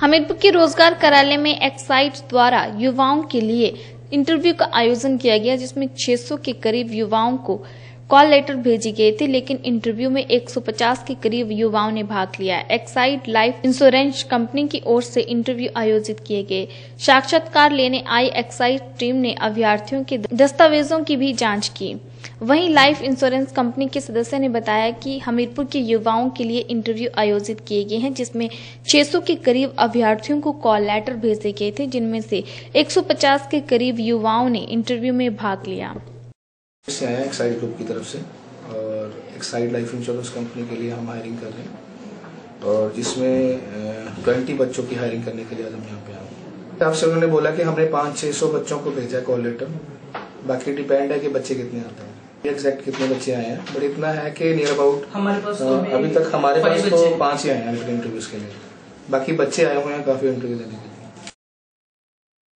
हमीरपुर के रोज़गार कार्यालय में एक्साइट द्वारा युवाओं के लिए इंटरव्यू का आयोजन किया गया, जिसमें 600 के करीब युवाओं को कॉल लेटर भेजी गए थे, लेकिन इंटरव्यू में 150 के करीब युवाओं ने भाग लिया। एक्साइड लाइफ इंश्योरेंस कंपनी की ओर से इंटरव्यू आयोजित किए गए। साक्षात्कार लेने आई एक्साइड टीम ने अभ्यर्थियों के दस्तावेजों की भी जाँच की। वहीं लाइफ इंश्योरेंस कंपनी के सदस्य ने बताया कि हमीरपुर के युवाओं के लिए इंटरव्यू आयोजित किए गए हैं, जिसमें 600 के करीब अभ्यर्थियों को कॉल लेटर भेजे गए थे, जिनमें से 150 के करीब युवाओं ने इंटरव्यू में भाग लिया। से आए हैं एक्साइड ग्रुप की तरफ़ से और एक्साइड लाइफ इंश्योरेंस कंपनी के लिए हम हायरिंग कर रहे हैं और जिसमें ट्वेंटी बच्चों की हायरिंग करने के लिए आज हम यहाँ पे आए आपसे उन्होंने बोला कि हमने पाँच छः सौ बच्चों को भेजा कॉल लेटर बाकी डिपेंड है कि बच्चे कितने आते हैं। एग्जैक्ट कितने बच्चे आए हैं बट इतना है कि नियर अबाउट हमारे पास तो अभी तक हमारे पास तो। पाँच ही आए हैं इंटरव्यूज़ के लिए। बाकी बच्चे आए हुए हैं काफ़ी इंटरव्यू देने के लिए।